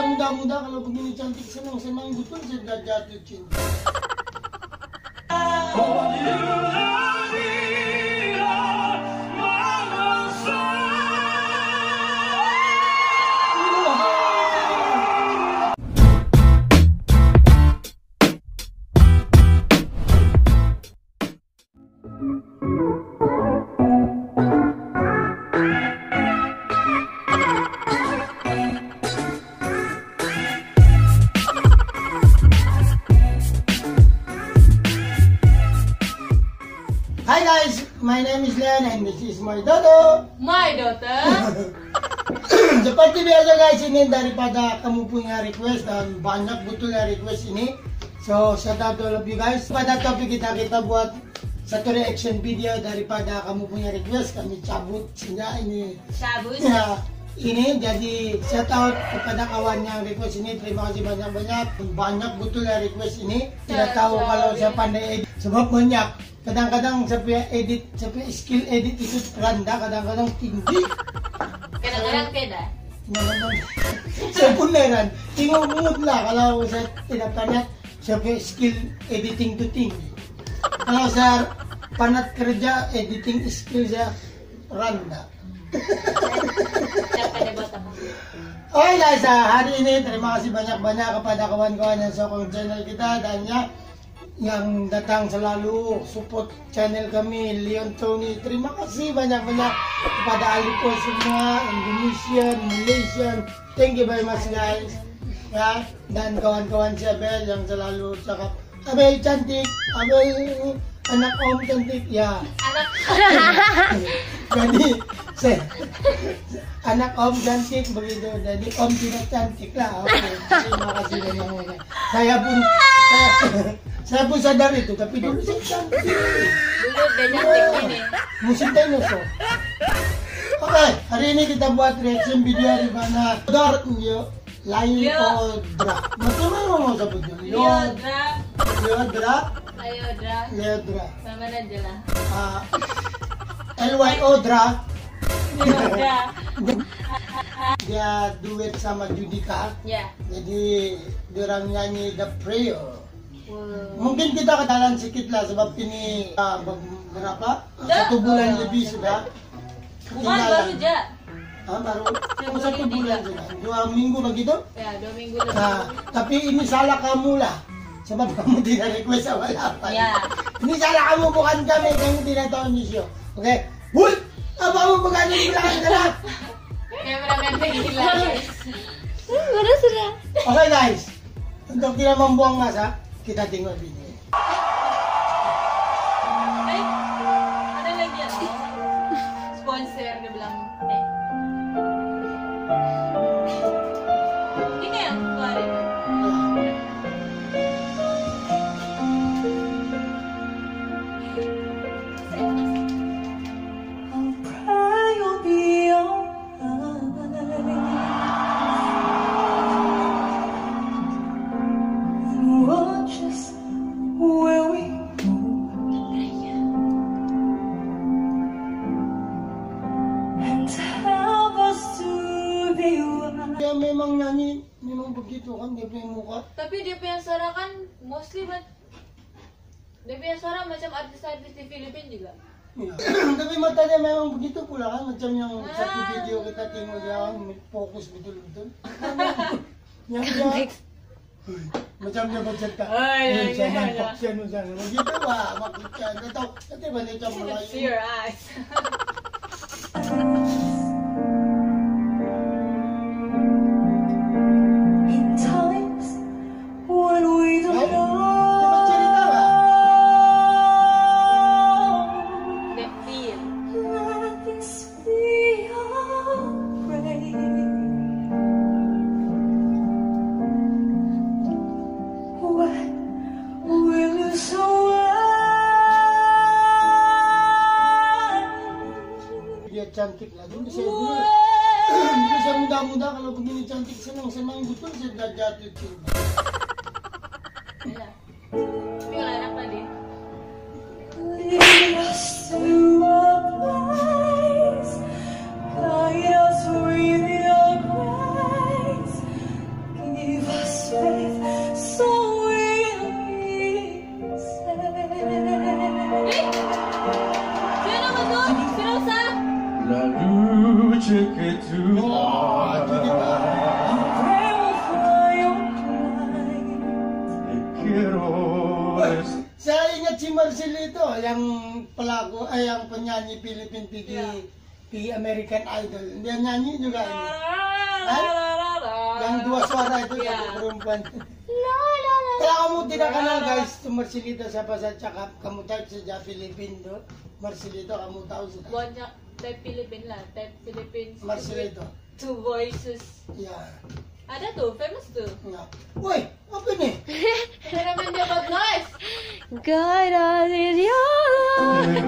saya muda-muda kalau begini cantik senang-senang betul saya sudah jatuh cinta. Is my Dodo. My daughter. Seperti biasa guys, ini daripada kamu punya request dan banyak betul ya request ini. So, shout out to all of you guys. Pada topik kita, kita buat satu reaction video daripada kamu punya request. Kami cabut sehingga ini Sabus. Ya, ini jadi shout out kepada kawan yang request ini. Terima kasih banyak-banyak. Banyak betul ya request ini. Tidak tahu kalau saya pandai edit. Sebab banyak. Kadang-kadang saya punya edit, saya punya skill edit itu rendah, kadang-kadang tinggi. Kadang-kadang beda. Kadang-kadang saya pun heran. Tinggal lah kalau saya tidak tanya saya punya skill editing itu tinggi. Kalau saya panat kerja, editing skill saya rendah. Siapa dia buat apa? Oke guys, ah, hari ini terima kasih banyak-banyak kepada kawan-kawan yang sokong channel kita dan ya yang datang selalu support channel kami Leon Tony. Terima kasih banyak-banyak kepada Alipo semua, Indonesian, Malaysian. Thank you very much guys. Ya, dan kawan-kawan Siabel yang selalu cakap, Abel cantik, Abel anak om cantik. Ya, Anak. jadi saya anak om cantik begitu jadi om tidak cantik lah oke terima kasih banyak banyak saya pun saya, saya pun sadar itu tapi dulu saya cantik Dulu dia cantik ini. musim tenis oh. oke hari ini kita buat reaction video di mana Dor yo lain Yo. Odra macam mana mau sebutnya Liodra. Leodra Liodra. Leodra Sama aja lah. Ah, LYO Dra Liodra. dia duet sama Judika Ya. jadi orang nyanyi The Prayer Wow. mungkin kita kenalan sedikit lah sebab ini ah, berapa? Dah. satu bulan lebih sudah. Bukan baru aja. ah, baru. Satu oh, satu bulan sudah. Dua minggu begitu? Ya, dua minggu lebih. nah tapi ini salah kamu lah. Sebab kamu tidak request awal apa Ya. ini salah kamu bukan kami kamu tidak tahu ini show oke. Woi, apa kamu pegang di belakang sana Kameramen gila guys. Oke guys, untuk tidak membuang masa, kita tengok video. Dia memang nyanyi, memang begitu kan dia punya muka. Tapi dia punya suara kan mostly buat dia punya suara macam artis-artis di Filipina juga. Ya. Tapi matanya memang begitu pula kan macam yang satu Ah. video kita tengok dia fokus betul-betul. yang dia macam dia bercerita. Siya nun sana. Begitu ba? Makita. Dia tahu. Nanti ba dia macam Melayu? See your eyes. Lead us to a place. Guide us with your grace. Give us faith so we'll La luce che tu hai. Marcelito, yang pelaku, ay yang penyanyi Philippine Pigi, Yeah. Pigi American Idol. Dia nyanyi juga ini. La, la, la, la. Yang dua suara itu Yeah. satu perempuan. La, la, la. Kalau kamu tidak kenal guys, itu Marcelito siapa saya cakap, kamu type saja Philippine tuh. Marcelito kamu tahu sudah. Buatnya type Philippine lah, type Philippines. Marcelito. Two voices. Ya. Ada tuh, famous tuh. Enggak. Woi, apa nih? Kameramen dia buat noise. Guide us in your light.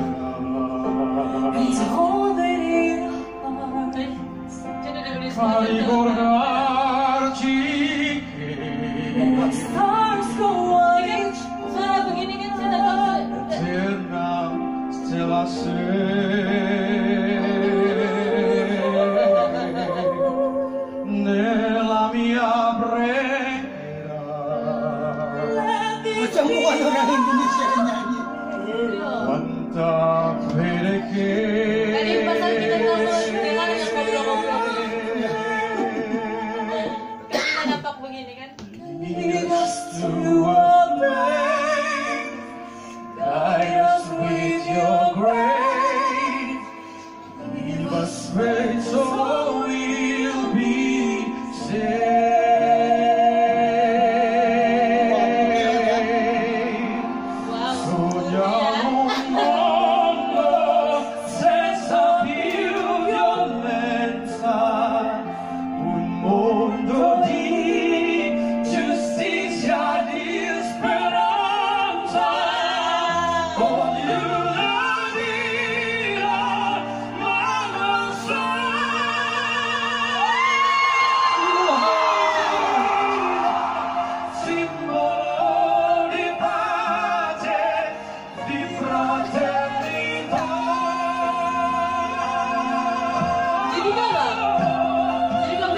He's holding your heart. Eh, Macam bukan orang Indonesia yang nyanyi. Quanta fede che Tadi Jadi apa? Jadi kau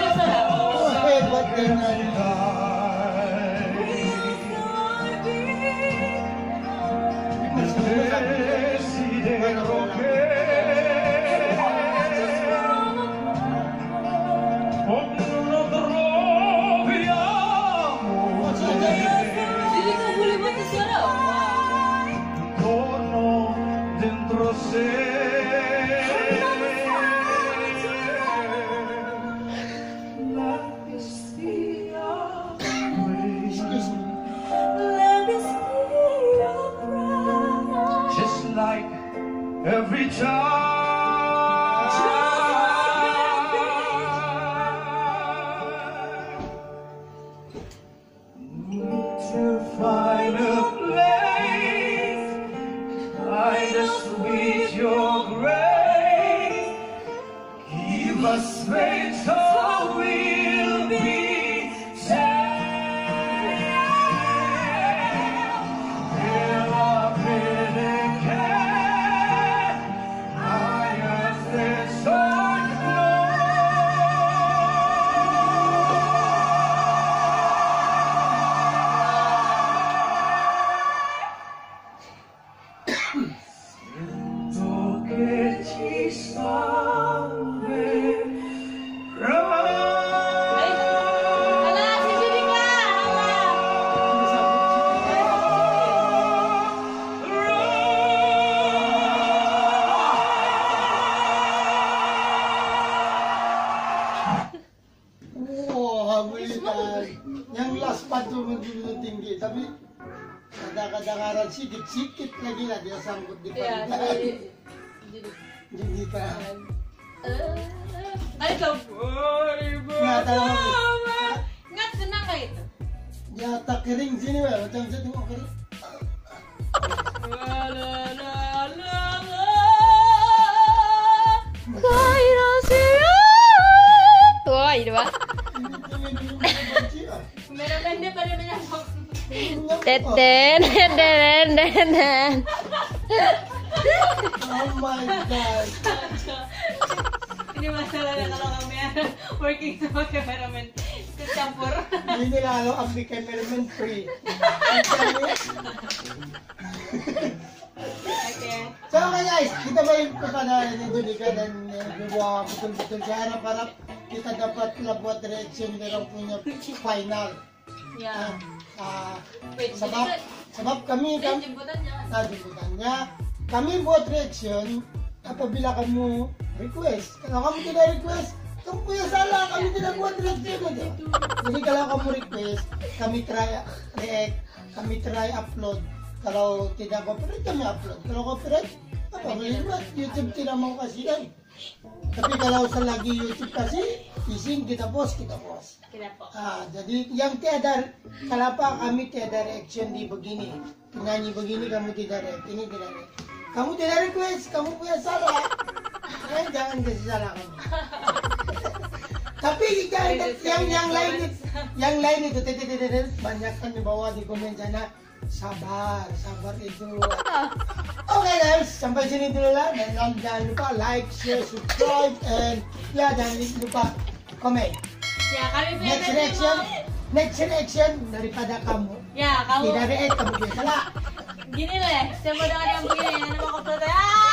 Richard. Yang last part tuh begitu tinggi, tapi kadang-kadang sedikit-sedikit lagi lah dia sangkut di Ya, jadi jadi Ayo tahu. Nggak senang kayak itu. Dia tak kering sini, weh. macam saya tengok kering. La, la, la, la, la. Guide us in your light. Oh my god. Ini masalahnya kalau kami working sama cameraman kecampur. Ini lalo ang cameraman free. Oke. So okay guys, kita ba yung kepada Indonesia dan uh, betul-betul saya harap-harap kita dapat buat reaction merong punya final. Ya. Ah, Wait, sebab jadi sebab kami kan kan jemputan jangan. Kami buat reaction apabila kamu request. Kalau kamu tidak request kamu punya salah. Kami tidak buat reaction aja. Jadi kalau kamu request kami try react kami try upload. Kalau tidak copyright kami upload. Kalau copyright apa? Boleh buat YouTube tidak mau kasih kan? Tapi kalau selagi YouTube kasih izin kita post kita post. Kita. Ah, jadi yang tiada kenapa kami tiada reaction di begini? Penyanyi begini kamu tidak react. Ini tidak react kamu tidak request kamu punya salah eh, jangan kasih salah kamu tapi jangan yang yang lain itu yang lain itu banyak kan di bawah di komen sana sabar sabar itu Oke guys, sampai sini dulu lah. Dan jangan- lupa like, share, subscribe, and ya jangan lupa komen. Ya, kami punya Next reaction, next reaction daripada kamu. Ya, kamu Tidak react, kamu punya salah. Gini leh. Saya mau dengar yang begini, yang nama komputer. Ah!